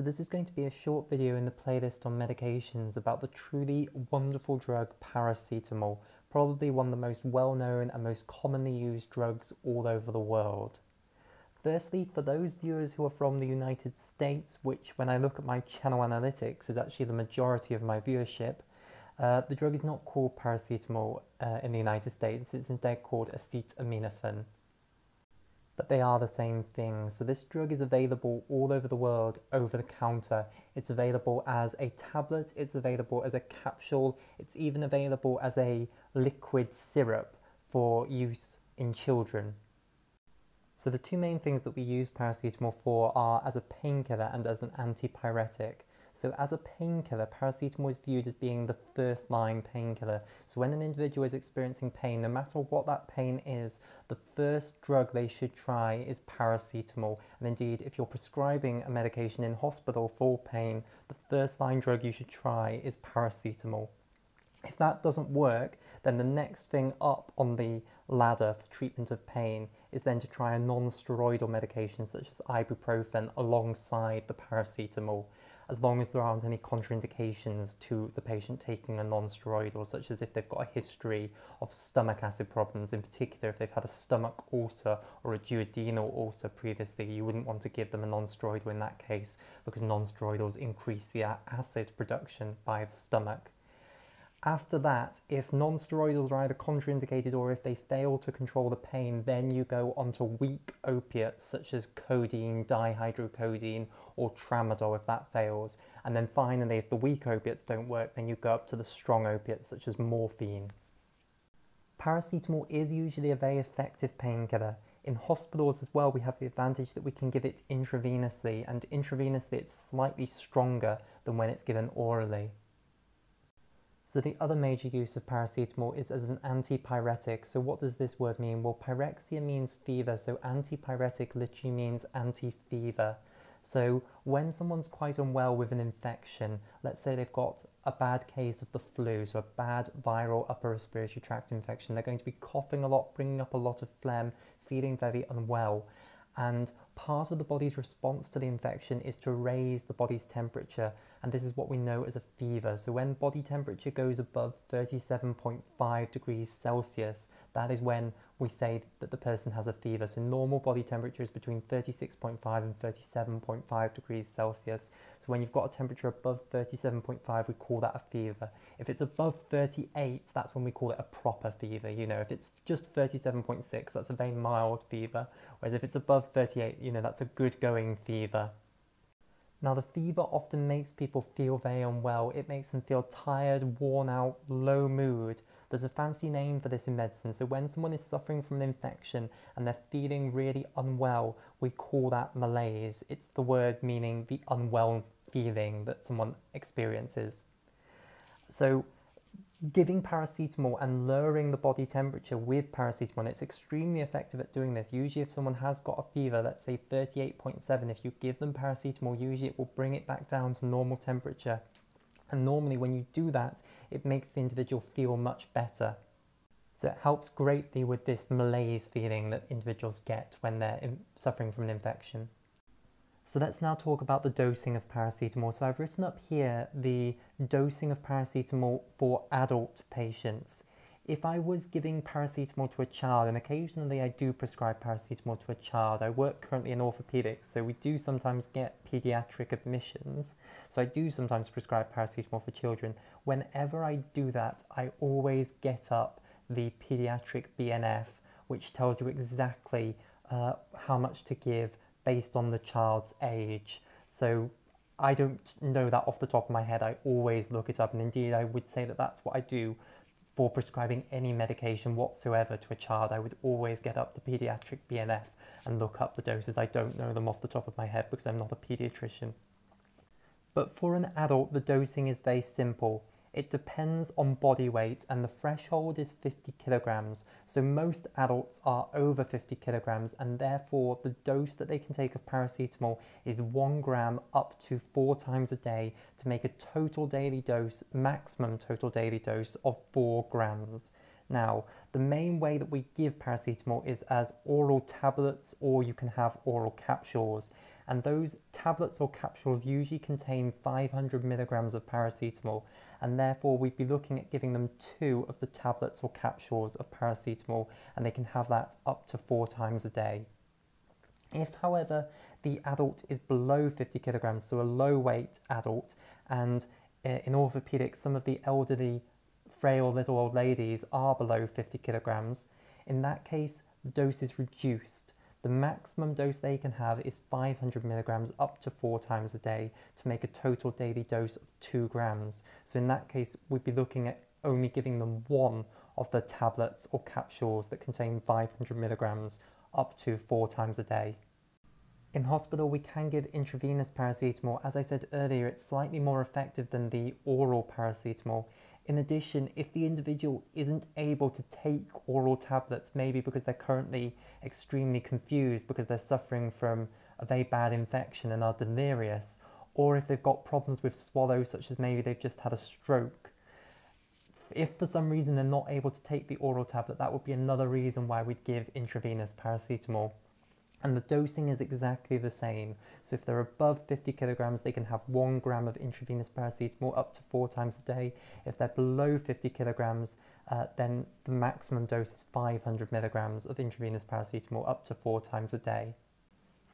So this is going to be a short video in the playlist on medications about the truly wonderful drug paracetamol, probably one of the most well-known and most commonly used drugs all over the world. Firstly, for those viewers who are from the United States, which when I look at my channel analytics is actually the majority of my viewership, uh, the drug is not called paracetamol uh, in the United States, it's instead called acetaminophen but they are the same thing. So this drug is available all over the world over the counter. It's available as a tablet, it's available as a capsule, it's even available as a liquid syrup for use in children. So the two main things that we use paracetamol for are as a painkiller and as an antipyretic. So as a painkiller, paracetamol is viewed as being the first line painkiller. So when an individual is experiencing pain, no matter what that pain is, the first drug they should try is paracetamol. And indeed, if you're prescribing a medication in hospital for pain, the first line drug you should try is paracetamol. If that doesn't work, then the next thing up on the ladder for treatment of pain is then to try a non-steroidal medication such as ibuprofen alongside the paracetamol as long as there aren't any contraindications to the patient taking a non-steroidal, such as if they've got a history of stomach acid problems, in particular if they've had a stomach ulcer or a duodenal ulcer previously, you wouldn't want to give them a non-steroidal in that case because non-steroidals increase the acid production by the stomach. After that, if non-steroidals are either contraindicated or if they fail to control the pain, then you go onto weak opiates such as codeine, dihydrocodeine, or tramadol if that fails. And then finally, if the weak opiates don't work, then you go up to the strong opiates such as morphine. Paracetamol is usually a very effective painkiller. In hospitals as well, we have the advantage that we can give it intravenously, and intravenously it's slightly stronger than when it's given orally. So the other major use of paracetamol is as an antipyretic. So what does this word mean? Well, pyrexia means fever, so antipyretic literally means anti-fever. So when someone's quite unwell with an infection, let's say they've got a bad case of the flu, so a bad viral upper respiratory tract infection, they're going to be coughing a lot, bringing up a lot of phlegm, feeling very unwell. And part of the body's response to the infection is to raise the body's temperature and this is what we know as a fever. So when body temperature goes above 37.5 degrees Celsius, that is when we say that the person has a fever. So normal body temperature is between 36.5 and 37.5 degrees Celsius. So when you've got a temperature above 37.5, we call that a fever. If it's above 38, that's when we call it a proper fever. You know, if it's just 37.6, that's a very mild fever. Whereas if it's above 38, you know, that's a good going fever. Now, the fever often makes people feel very unwell. It makes them feel tired, worn out, low mood. There's a fancy name for this in medicine. So, when someone is suffering from an infection and they're feeling really unwell, we call that malaise. It's the word meaning the unwell feeling that someone experiences. So, giving paracetamol and lowering the body temperature with paracetamol, it's extremely effective at doing this. Usually if someone has got a fever, let's say 38.7, if you give them paracetamol, usually it will bring it back down to normal temperature. And normally when you do that, it makes the individual feel much better. So it helps greatly with this malaise feeling that individuals get when they're suffering from an infection. So let's now talk about the dosing of paracetamol. So I've written up here the dosing of paracetamol for adult patients. If I was giving paracetamol to a child, and occasionally I do prescribe paracetamol to a child, I work currently in orthopedics, so we do sometimes get pediatric admissions. So I do sometimes prescribe paracetamol for children. Whenever I do that, I always get up the pediatric BNF, which tells you exactly uh, how much to give based on the child's age. So I don't know that off the top of my head. I always look it up, and indeed, I would say that that's what I do for prescribing any medication whatsoever to a child. I would always get up the pediatric BNF and look up the doses. I don't know them off the top of my head because I'm not a pediatrician. But for an adult, the dosing is very simple. It depends on body weight and the threshold is 50 kilograms. So most adults are over 50 kilograms and therefore the dose that they can take of paracetamol is one gram up to four times a day to make a total daily dose, maximum total daily dose of four grams. Now, the main way that we give paracetamol is as oral tablets or you can have oral capsules. And those tablets or capsules usually contain 500 milligrams of paracetamol, and therefore we'd be looking at giving them two of the tablets or capsules of paracetamol, and they can have that up to four times a day. If, however, the adult is below 50 kilograms, so a low weight adult, and uh, in orthopedics, some of the elderly, frail little old ladies are below 50 kilograms, in that case, the dose is reduced. The maximum dose they can have is 500 milligrams up to four times a day to make a total daily dose of two grams. So in that case, we'd be looking at only giving them one of the tablets or capsules that contain 500 milligrams up to four times a day. In hospital, we can give intravenous paracetamol. As I said earlier, it's slightly more effective than the oral paracetamol. In addition, if the individual isn't able to take oral tablets, maybe because they're currently extremely confused because they're suffering from a very bad infection and are delirious, or if they've got problems with swallow, such as maybe they've just had a stroke, if for some reason they're not able to take the oral tablet, that would be another reason why we'd give intravenous paracetamol and the dosing is exactly the same. So if they're above 50 kilograms, they can have one gram of intravenous paracetamol up to four times a day. If they're below 50 kilograms, uh, then the maximum dose is 500 milligrams of intravenous paracetamol up to four times a day.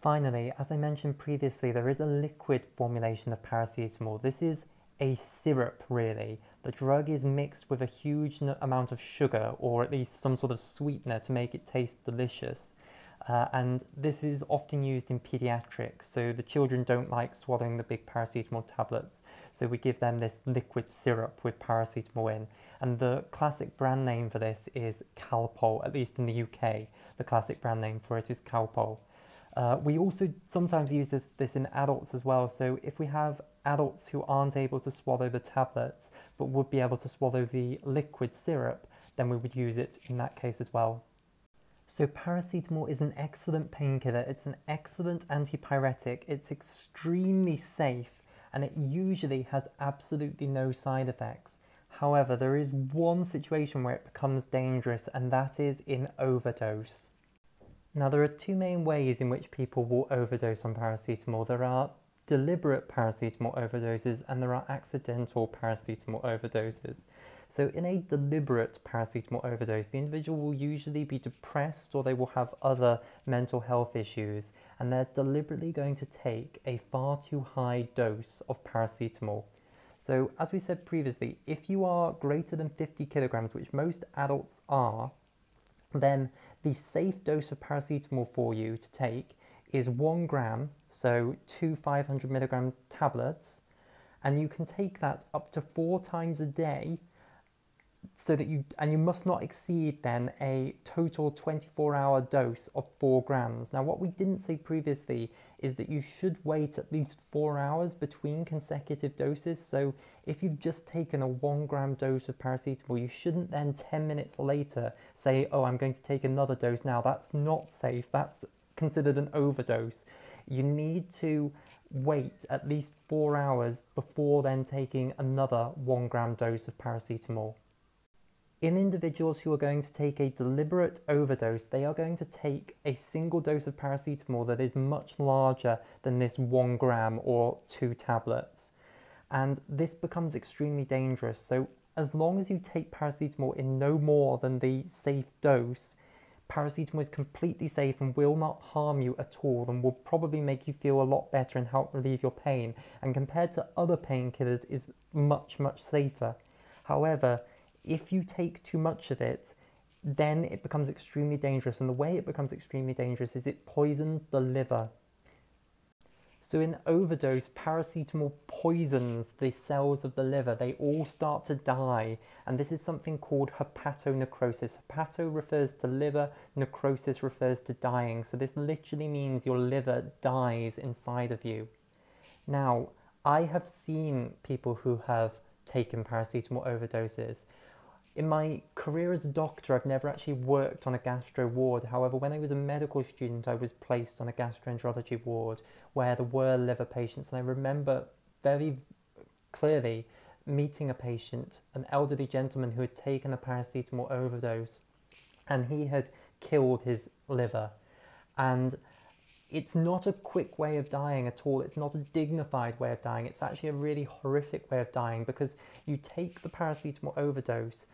Finally, as I mentioned previously, there is a liquid formulation of paracetamol. This is a syrup, really. The drug is mixed with a huge amount of sugar or at least some sort of sweetener to make it taste delicious. Uh, and this is often used in pediatrics, so the children don't like swallowing the big paracetamol tablets, so we give them this liquid syrup with paracetamol in. And the classic brand name for this is Calpol, at least in the UK. The classic brand name for it is Calpol. Uh, we also sometimes use this, this in adults as well, so if we have adults who aren't able to swallow the tablets but would be able to swallow the liquid syrup, then we would use it in that case as well. So paracetamol is an excellent painkiller. It's an excellent antipyretic. It's extremely safe and it usually has absolutely no side effects. However, there is one situation where it becomes dangerous and that is in overdose. Now there are two main ways in which people will overdose on paracetamol. There are deliberate paracetamol overdoses and there are accidental paracetamol overdoses. So in a deliberate paracetamol overdose, the individual will usually be depressed or they will have other mental health issues and they're deliberately going to take a far too high dose of paracetamol. So as we said previously, if you are greater than 50 kilograms, which most adults are, then the safe dose of paracetamol for you to take is one gram, so two 500 milligram tablets, and you can take that up to four times a day so that you and you must not exceed then a total 24 hour dose of 4 grams. Now what we didn't say previously is that you should wait at least 4 hours between consecutive doses. So if you've just taken a 1 gram dose of paracetamol you shouldn't then 10 minutes later say oh i'm going to take another dose now. That's not safe. That's considered an overdose. You need to wait at least four hours before then taking another one gram dose of paracetamol. In individuals who are going to take a deliberate overdose, they are going to take a single dose of paracetamol that is much larger than this one gram or two tablets. And this becomes extremely dangerous. So, as long as you take paracetamol in no more than the safe dose, paracetamol is completely safe and will not harm you at all and will probably make you feel a lot better and help relieve your pain. And compared to other painkillers is much much safer. However, if you take too much of it, then it becomes extremely dangerous. And the way it becomes extremely dangerous is it poisons the liver so in overdose, paracetamol poisons the cells of the liver. They all start to die. And this is something called hepatonecrosis. Hepato refers to liver, necrosis refers to dying. So this literally means your liver dies inside of you. Now, I have seen people who have taken paracetamol overdoses in my career as a doctor, I've never actually worked on a gastro ward. However, when I was a medical student, I was placed on a gastroenterology ward where there were liver patients. And I remember very clearly meeting a patient, an elderly gentleman who had taken a paracetamol overdose and he had killed his liver. And it's not a quick way of dying at all. It's not a dignified way of dying. It's actually a really horrific way of dying because you take the paracetamol overdose.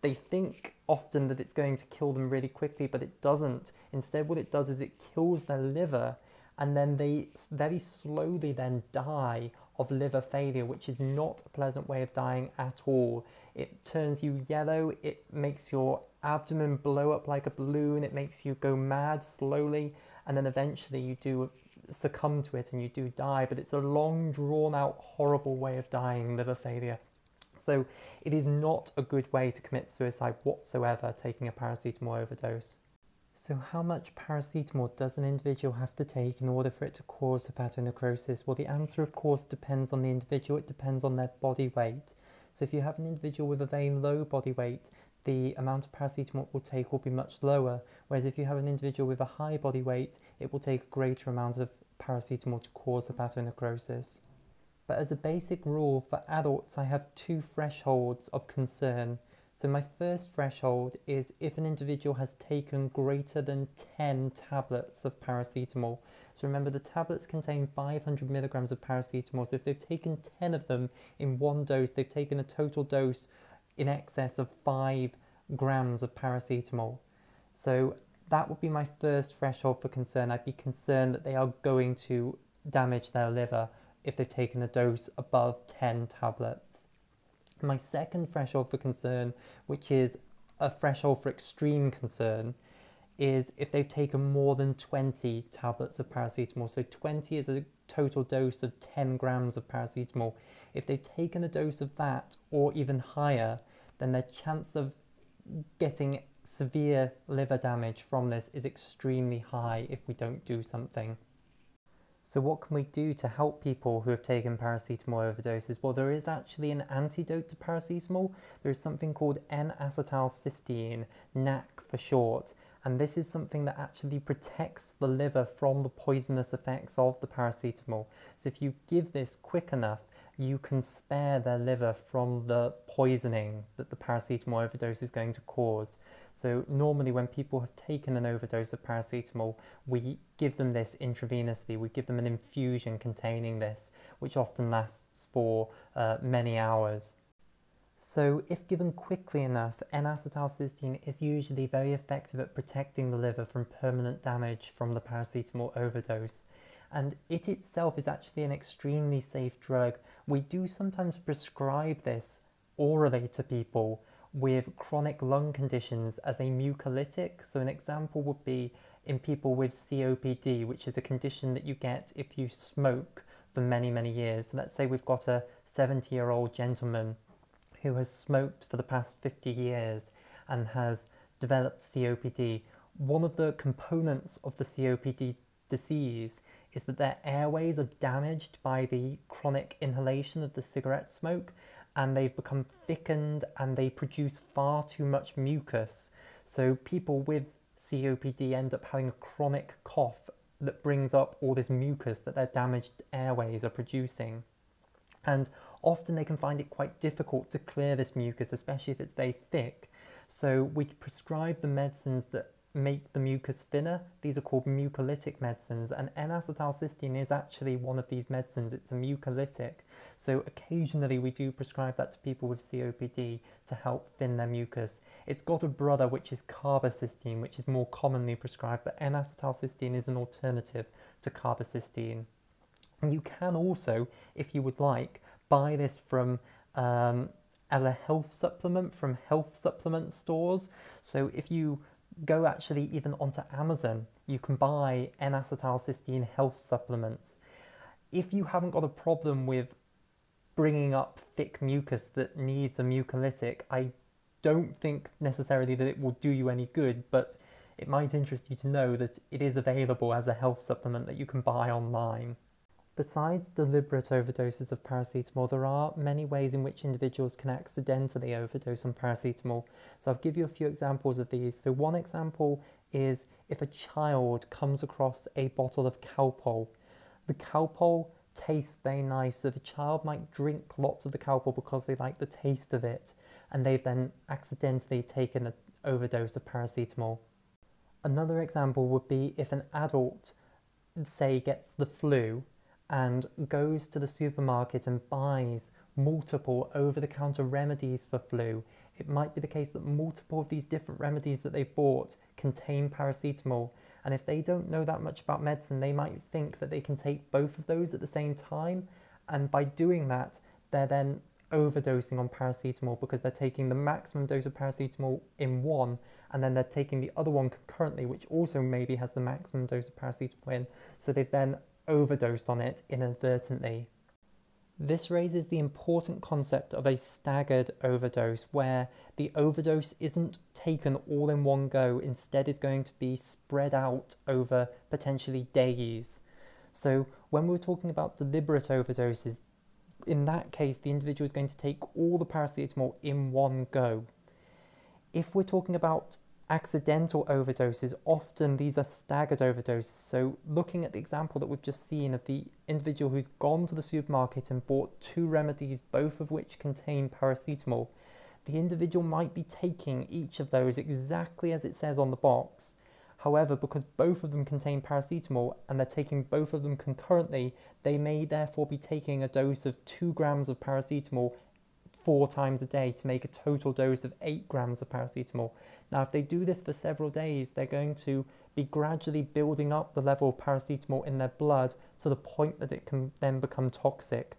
They think often that it's going to kill them really quickly, but it doesn't. Instead, what it does is it kills their liver, and then they very slowly then die of liver failure, which is not a pleasant way of dying at all. It turns you yellow, it makes your abdomen blow up like a balloon, it makes you go mad slowly, and then eventually you do succumb to it and you do die, but it's a long, drawn out, horrible way of dying, liver failure. So it is not a good way to commit suicide whatsoever, taking a paracetamol overdose. So how much paracetamol does an individual have to take in order for it to cause hepatonecrosis? Well, the answer, of course, depends on the individual. It depends on their body weight. So if you have an individual with a very low body weight, the amount of paracetamol it will take will be much lower. Whereas if you have an individual with a high body weight, it will take a greater amount of paracetamol to cause hepatonecrosis. But as a basic rule for adults, I have two thresholds of concern. So my first threshold is if an individual has taken greater than 10 tablets of paracetamol. So remember the tablets contain 500 milligrams of paracetamol. So if they've taken 10 of them in one dose, they've taken a total dose in excess of 5 grams of paracetamol. So that would be my first threshold for concern. I'd be concerned that they are going to damage their liver if they've taken a dose above 10 tablets. My second threshold for concern, which is a threshold for extreme concern, is if they've taken more than 20 tablets of paracetamol. So 20 is a total dose of 10 grams of paracetamol. If they've taken a dose of that or even higher, then their chance of getting severe liver damage from this is extremely high if we don't do something. So what can we do to help people who have taken paracetamol overdoses? Well, there is actually an antidote to paracetamol. There is something called N-acetylcysteine, NAC for short, and this is something that actually protects the liver from the poisonous effects of the paracetamol. So if you give this quick enough, you can spare their liver from the poisoning that the paracetamol overdose is going to cause. So normally when people have taken an overdose of paracetamol, we give them this intravenously. We give them an infusion containing this, which often lasts for uh, many hours. So if given quickly enough, N-acetylcysteine is usually very effective at protecting the liver from permanent damage from the paracetamol overdose. And it itself is actually an extremely safe drug. We do sometimes prescribe this orally to people with chronic lung conditions as a mucolytic. So an example would be in people with COPD, which is a condition that you get if you smoke for many, many years. So let's say we've got a 70 year old gentleman who has smoked for the past 50 years and has developed COPD. One of the components of the COPD disease is that their airways are damaged by the chronic inhalation of the cigarette smoke and they've become thickened and they produce far too much mucus. So people with COPD end up having a chronic cough that brings up all this mucus that their damaged airways are producing. And often they can find it quite difficult to clear this mucus, especially if it's very thick. So we prescribe the medicines that make the mucus thinner. These are called mucolytic medicines, and N-acetylcysteine is actually one of these medicines. It's a mucolytic. So occasionally we do prescribe that to people with COPD to help thin their mucus. It's got a brother which is carbocisteine, which is more commonly prescribed, but N-acetylcysteine is an alternative to carbocisteine. And you can also, if you would like, buy this from um, as a health supplement from health supplement stores. So if you go actually even onto Amazon, you can buy N-acetylcysteine health supplements. If you haven't got a problem with bringing up thick mucus that needs a mucolytic, I don't think necessarily that it will do you any good, but it might interest you to know that it is available as a health supplement that you can buy online. Besides deliberate overdoses of paracetamol, there are many ways in which individuals can accidentally overdose on paracetamol. So I'll give you a few examples of these. So one example is if a child comes across a bottle of Calpol. The Calpol tastes very nice, so the child might drink lots of the Calpol because they like the taste of it, and they've then accidentally taken an overdose of paracetamol. Another example would be if an adult say, gets the flu and goes to the supermarket and buys multiple over the counter remedies for flu, it might be the case that multiple of these different remedies that they've bought contain paracetamol. And if they don't know that much about medicine, they might think that they can take both of those at the same time. And by doing that, they're then overdosing on paracetamol because they're taking the maximum dose of paracetamol in one and then they're taking the other one concurrently, which also maybe has the maximum dose of paracetamol in. So they've then overdosed on it inadvertently. This raises the important concept of a staggered overdose, where the overdose isn't taken all in one go, instead, is going to be spread out over potentially days. So, when we're talking about deliberate overdoses, in that case, the individual is going to take all the paracetamol in one go. If we're talking about accidental overdoses, often these are staggered overdoses. So, looking at the example that we've just seen of the individual who's gone to the supermarket and bought two remedies, both of which contain paracetamol, the individual might be taking each of those exactly as it says on the box. However, because both of them contain paracetamol and they're taking both of them concurrently, they may therefore be taking a dose of 2 grams of paracetamol four times a day to make a total dose of 8 grams of paracetamol. Now, if they do this for several days, they're going to be gradually building up the level of paracetamol in their blood to the point that it can then become toxic.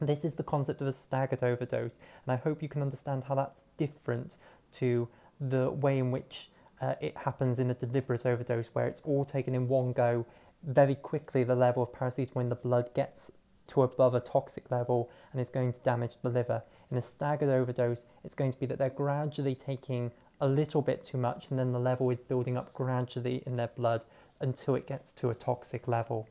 This is the concept of a staggered overdose, and I hope you can understand how that's different to the way in which uh, it happens in a deliberate overdose, where it's all taken in one go. Very quickly, the level of paracetamol in the blood gets to above a toxic level and is going to damage the liver. In a staggered overdose, it's going to be that they're gradually taking a little bit too much and then the level is building up gradually in their blood until it gets to a toxic level.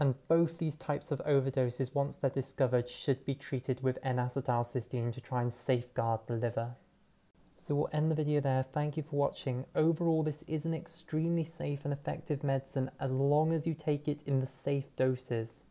And both these types of overdoses, once they're discovered, should be treated with N-acetylcysteine to try and safeguard the liver. So we'll end the video there. Thank you for watching. Overall, this is an extremely safe and effective medicine as long as you take it in the safe doses.